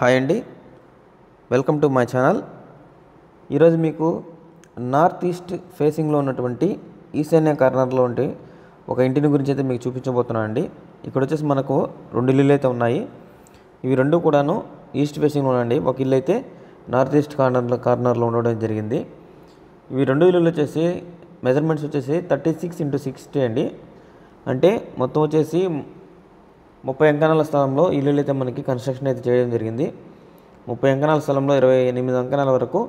Hi అండి. Welcome to my channel. ఈరోజు మీకు నార్త్ ఈస్ట్ ఫేసింగ్లో ఉన్నటువంటి ఈశాన్య కార్నర్లో ఉంటే ఒక ఇంటిని గురించి అయితే మీకు చూపించబోతున్నాను అండి. ఇక్కడ వచ్చేసి మనకు రెండు ఇల్లులు అయితే ఉన్నాయి. ఇవి రెండు కూడాను ఈస్ట్ ఫేసింగ్లో ఉన్నాయండి ఒక ఇల్లు అయితే నార్త్ ఈస్ట్ కార్నర్లో కార్నర్లో ఉండడం జరిగింది. ఇవి రెండు ఇల్లులు వచ్చేసి మెజర్మెంట్స్ వచ్చేసి థర్టీ సిక్స్ ఇంటూ సిక్స్టీ అండి. అంటే మొత్తం వచ్చేసి ముప్పై అంకణాల స్థలంలో ఇల్లులు అయితే మనకి కన్స్ట్రక్షన్ అయితే చేయడం జరిగింది. ముప్పై అంకణాల స్థలంలో ఇరవై ఎనిమిది అంకణాల వరకు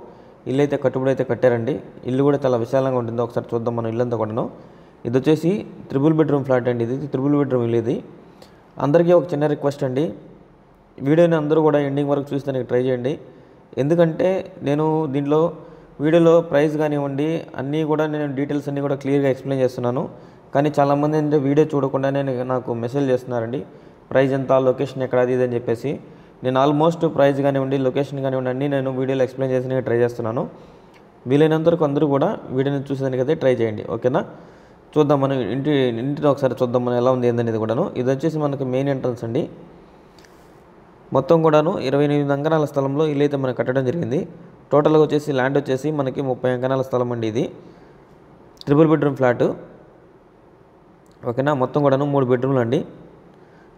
ఇల్లు అయితే కట్టుబడి అయితే కట్టారండి. ఇల్లు కూడా చాలా విశాలంగా ఉంటుంది. ఒకసారి చూద్దాం మనం ఇల్లంతా కూడాను. ఇది వచ్చేసి త్రిబుల్ బెడ్రూమ్ ఫ్లాట్ అండి. ఇది త్రిబుల్ బెడ్రూమ్ ఇల్లు ఇది. అందరికీ ఒక చిన్న రిక్వెస్ట్ అండి. వీడియోని అందరూ కూడా ఎండింగ్ వరకు చూస్తానికి ట్రై చేయండి. ఎందుకంటే నేను దీంట్లో వీడియోలో ప్రైస్ కానివ్వండి అన్నీ కూడా నేను డీటెయిల్స్ అన్నీ కూడా క్లియర్గా ఎక్స్ప్లెయిన్ చేస్తున్నాను. కానీ చాలామంది అంటే వీడియో చూడకుండానే నాకు మెసేజ్ చేస్తున్నారండి. ప్రైజ్ ఎంత లొకేషన్ ఎక్కడ అది ఇది అని చెప్పేసి నేను ఆల్మోస్ట్ ప్రైజ్ కానివ్వండి లొకేషన్ కానివ్వండి అన్నీ నేను వీడియోలో ఎక్స్ప్లెయిన్ చేసి ట్రై చేస్తున్నాను. వీలైనంత వరకు అందరూ కూడా వీడియోని చూసేదానికైతే ట్రై చేయండి ఓకేనా? చూద్దాం మనం ఇంటి ఇంటిని ఒకసారి చూద్దాం మనం ఎలా ఉంది ఏందనేది కూడాను. ఇది వచ్చేసి మనకి మెయిన్ ఎంట్రన్స్ అండి. మొత్తం కూడాను ఇరవై ఎనిమిది అంకణాల స్థలంలో ఇల్లు అయితే మనకు కట్టడం జరిగింది. టోటల్గా వచ్చేసి ల్యాండ్ వచ్చేసి మనకి ముప్పై అంకణాల స్థలం అండి ఇది. Triple bedroom flat. ఓకేనా? మొత్తం కూడాను మూడు బెడ్రూమ్లు అండి.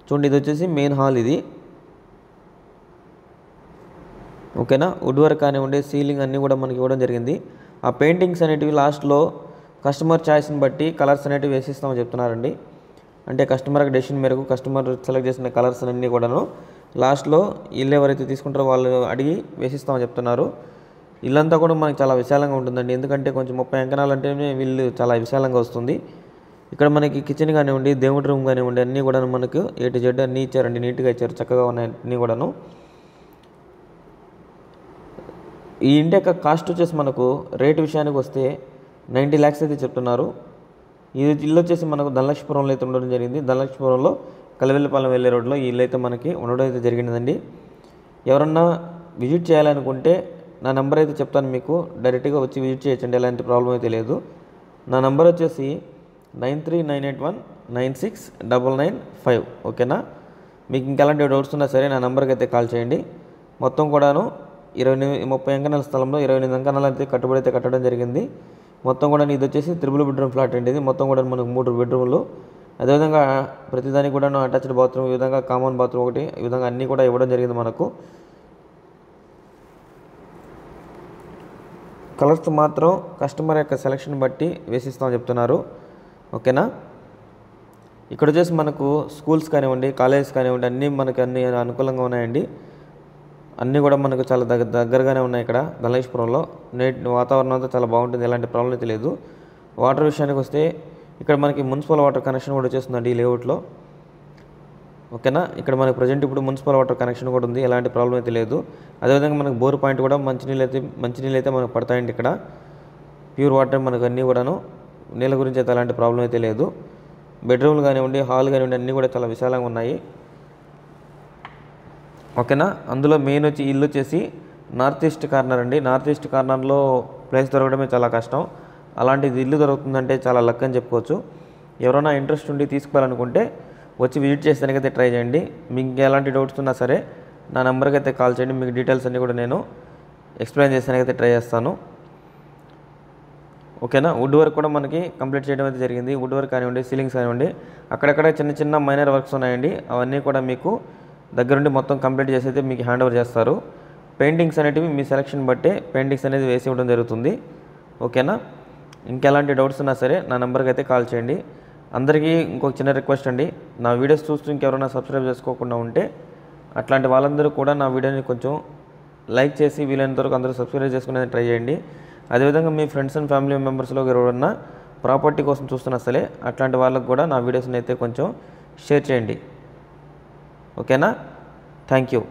చూడండి ఇది వచ్చేసి మెయిన్ హాల్ ఇది. ఓకేనా? వుడ్ వర్క్ కానివ్వండి సీలింగ్ అన్నీ కూడా మనకి ఇవ్వడం జరిగింది. ఆ పెయింటింగ్స్ అనేటివి లాస్ట్లో కస్టమర్ ఛాయిస్ని బట్టి కలర్స్ అనేటివి వేసిస్తామని చెప్తున్నారండి. అంటే కస్టమర్కి డెసిషన్ మేరకు కస్టమర్ సెలెక్ట్ చేసిన కలర్స్ అన్నీ కూడాను లాస్ట్లో ఇల్లు ఎవరైతే తీసుకుంటారో వాళ్ళు అడిగి వేసిస్తామని చెప్తున్నారు. ఇల్లంతా కూడా మనకి చాలా విశాలంగా ఉంటుందండి. ఎందుకంటే కొంచెం ముప్పై అంకణాలు అంటేనే వీళ్ళు చాలా విశాలంగా వస్తుంది. ఇక్కడ మనకి కిచెన్ కానివ్వండి దేవుడి రూమ్ కానివ్వండి అన్నీ కూడా మనకు ఏ టు జెడ్ అన్నీ ఇచ్చారండి నీట్గా ఇచ్చారు. చక్కగా ఉన్నాయి అన్నీ కూడాను. ఈ ఇంటి యొక్క కాస్ట్ వచ్చేసి మనకు రేట్ విషయానికి వస్తే నైంటీ ల్యాక్స్ అయితే చెప్తున్నారు. ఇది ఇల్లు వచ్చేసి మనకు ధనలక్ష్మీపురంలో అయితే ఉండడం జరిగింది. ధనలక్ష్మీపురంలో కలవెల్లిపాలెం వెళ్ళే రోడ్లో ఈ ఇల్లు అయితే మనకి ఉండడం అయితే జరిగిందండి. ఎవరన్నా విజిట్ చేయాలనుకుంటే నా నెంబర్ అయితే చెప్తాను మీకు. డైరెక్ట్గా వచ్చి విజిట్ చేయొచ్చండి. ఎలాంటి ప్రాబ్లం అయితే లేదు. నా నెంబర్ వచ్చేసి nine three nine eight one nine six double nine five. ఓకేనా? మీకు ఇంకెలాంటి డౌట్స్ ఉన్నా సరే నా నెంబర్కి అయితే కాల్ చేయండి. మొత్తం కూడాను ఇరవై ఎనిమిది ముప్పై అంకణాల స్థలంలో ఇరవై ఎనిమిది అంకణాలు అయితే కట్టుబడి అయితే కట్టడం జరిగింది. మొత్తం కూడా ఇది వచ్చేసి త్రిబుల్ బెడ్రూమ్ ఫ్లాట్ అండి ఇది. మొత్తం కూడా మనకు మూడు బెడ్రూమ్లు. అదేవిధంగా ప్రతిదానికి కూడా అటాచ్డ్ బాత్రూమ్ ఈ విధంగా కామన్ బాత్రూమ్ ఒకటి ఈ విధంగా అన్నీ కూడా ఇవ్వడం జరిగింది మనకు. కలర్స్ మాత్రం కస్టమర్ యొక్క సెలక్షన్ బట్టి వేసిస్తామని చెప్తున్నారు. ఓకేనా? ఇక్కడ వచ్చేసి మనకు స్కూల్స్ కానివ్వండి కాలేజెస్ కానివ్వండి అన్నీ మనకి అన్ని అనుకూలంగా ఉన్నాయండి. అన్నీ కూడా మనకు చాలా దగ్గర దగ్గరగానే ఉన్నాయి ఇక్కడ ధనలేశ్వరంలో నేటి వాతావరణం అంతా చాలా బాగుంటుంది ఎలాంటి ప్రాబ్లం అయితే లేదు. వాటర్ విషయానికి వస్తే ఇక్కడ మనకి మున్సిపల్ వాటర్ కనెక్షన్ కూడా వచ్చేస్తుందండి ఈ లేఅవుట్లో. ఓకేనా? ఇక్కడ మనకి ప్రజెంట్ ఇప్పుడు మున్సిపల్ వాటర్ కనెక్షన్ కూడా ఉంది ఎలాంటి ప్రాబ్లం అయితే లేదు. అదేవిధంగా మనకు బోర్ పాయింట్ కూడా మంచినీళ్ళు అయితే మంచినీళ్ళు అయితే మనకు పడతాయండి ఇక్కడ. ప్యూర్ వాటర్ మనకు అన్నీ కూడాను. నీళ్ళ గురించి అయితే అలాంటి ప్రాబ్లం అయితే లేదు. బెడ్రూమ్లు కానివ్వండి హాల్ కానివ్వండి అన్నీ కూడా చాలా విశాలంగా ఉన్నాయి. ఓకేనా? అందులో మెయిన్ వచ్చి ఇల్లు వచ్చేసి నార్త్ ఈస్ట్ కార్నర్ అండి. నార్త్ ఈస్ట్ కార్నర్లో ప్లేస్ దొరకడమే చాలా కష్టం. అలాంటిది ఇల్లు దొరుకుతుందంటే చాలా లక్ అని చెప్పుకోవచ్చు. ఎవరైనా ఇంట్రెస్ట్ ఉండి తీసుకోవాలనుకుంటే వచ్చి విజిట్ చేసేదానికైతే ట్రై చేయండి. మీకు ఎలాంటి డౌట్స్ ఉన్నా సరే నా నెంబర్కి అయితే కాల్ చేయండి. మీకు డీటెయిల్స్ అన్నీ కూడా నేను ఎక్స్ప్లెయిన్ చేసేదానికైతే ట్రై చేస్తాను. ఓకేనా? వుడ్ వర్క్ కూడా మనకి కంప్లీట్ చేయడం అయితే జరిగింది. వుడ్ వర్క్ కానివ్వండి సీలింగ్స్ కానివ్వండి అక్కడక్కడ చిన్న చిన్న మైనర్ వర్క్స్ ఉన్నాయండి. అవన్నీ కూడా మీకు దగ్గరుండి మొత్తం కంప్లీట్ చేసి అయితే మీకు హ్యాండ్ ఓవర్ చేస్తారు. పెయింటింగ్స్ అనేటివి మీ సెలక్షన్ బట్టే పెయింటింగ్స్ అనేది వేసి ఇవ్వడం జరుగుతుంది. ఓకేనా? ఇంకెలాంటి డౌట్స్ ఉన్నా సరే నా నెంబర్కి అయితే కాల్ చేయండి. అందరికీ ఇంకొక చిన్న రిక్వెస్ట్ అండి. నా వీడియోస్ చూస్తూ ఇంకెవరైనా సబ్స్క్రైబ్ చేసుకోకుండా ఉంటే అట్లాంటి వాళ్ళందరూ కూడా నా వీడియోని కొంచెం లైక్ చేసి వీలైనంత వరకు అందరూ సబ్స్క్రైబ్ చేసుకునేది ట్రై చేయండి. అదేవిధంగా మీ ఫ్రెండ్స్ అండ్ ఫ్యామిలీ మెంబర్స్లో ఎవరన్నా ప్రాపర్టీ కోసం చూస్తున్నా సరే అట్లాంటి వాళ్ళకు కూడా నా వీడియోస్ని అయితే కొంచెం షేర్ చేయండి. ఓకేనా? Thank you.